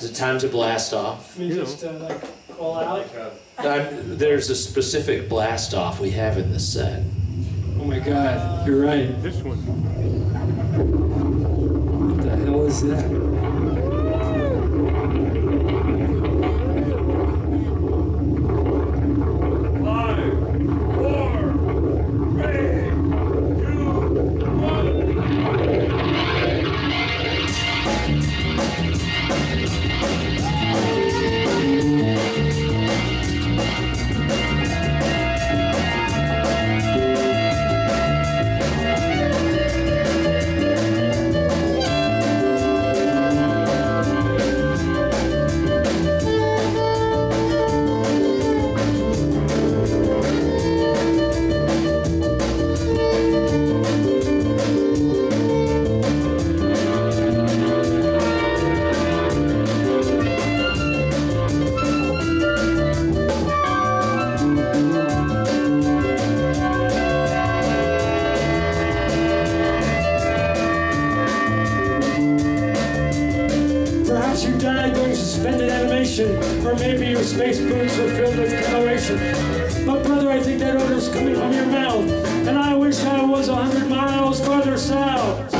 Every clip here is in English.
Is it time to blast off? Me just uh, like call out. I'm- There's a specific blast off we have in the set. Oh my God, you're right. This one. What the hell is that? During suspended animation, or maybe your space boots were filled with coloration. But brother, I think that odor's coming from your mouth, and I wish I was a hundred miles farther south.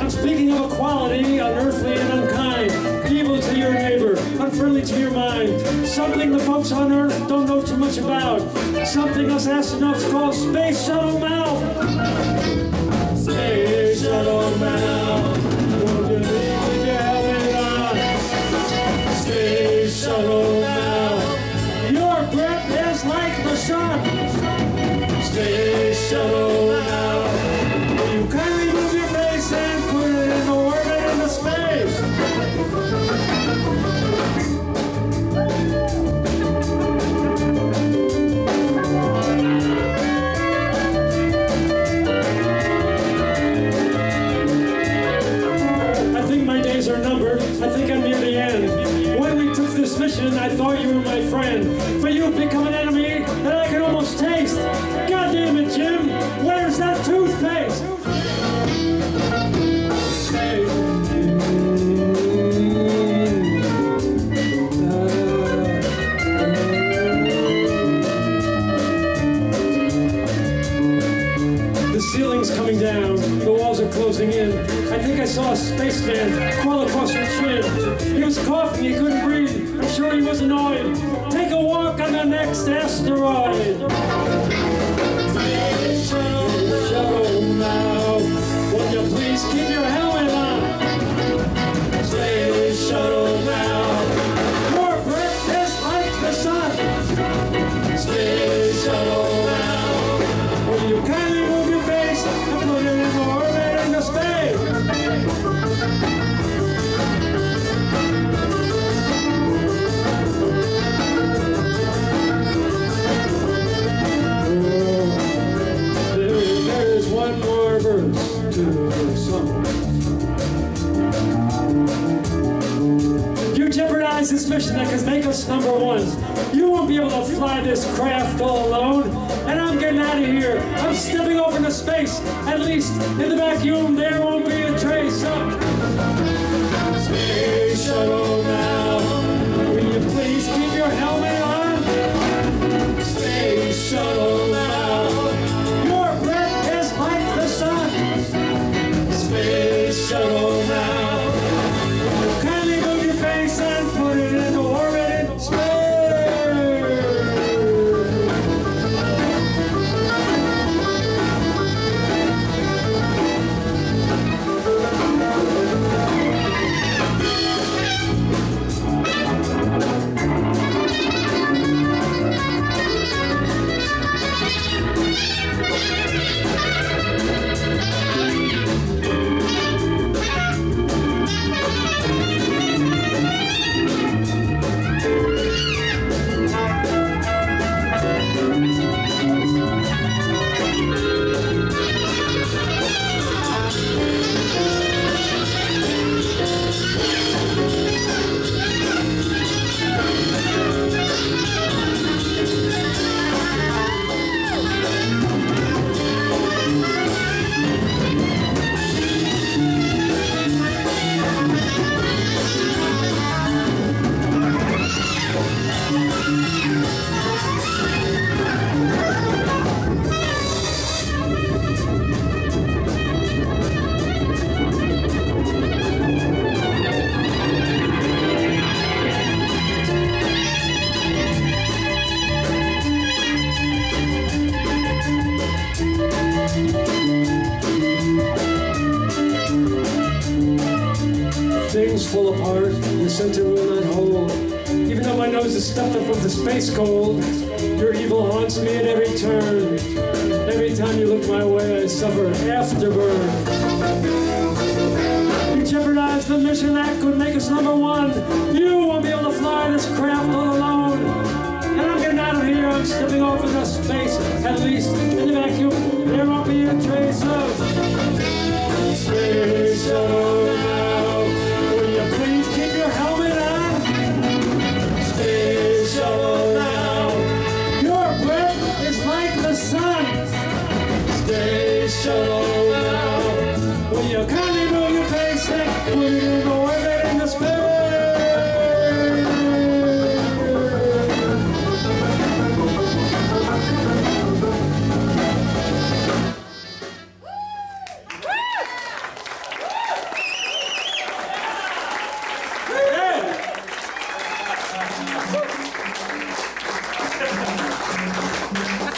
I'm speaking of equality, unearthly and unkind, evil to your neighbor, unfriendly to your mind. Something the folks on Earth don't know too much about. Something us astronauts call space shuttle mouth. Sun. Took I thought you were my friend. But you've become an enemy that I can almost taste. God damn it, Jim! Where's that toothpaste? I think I saw a spaceman crawl across your chin. He was coughing, he couldn't breathe. I'm sure he was annoyed. Take a walk on the next asteroid. That can make us number ones. You won't be able to fly this craft all alone. And I'm getting out of here. I'm stepping off into space. At least in the vacuum, there won't be a trace of space shuttle mouth. Will you please keep your helmet on? Space shuttle mouth. Your breath is like the sun. Space shuttle wings fall apart, the center will not hold. Even though my nose is stuffed up with the space cold, your evil haunts me at every turn. Every time you look my way, I suffer afterburn. You jeopardize the mission that could make us number one. You won't be able to fly this craft all alone. And I'm getting out of here. I'm stepping off into space. At least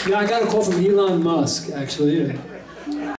Yeah, I got a call from Elon Musk, actually.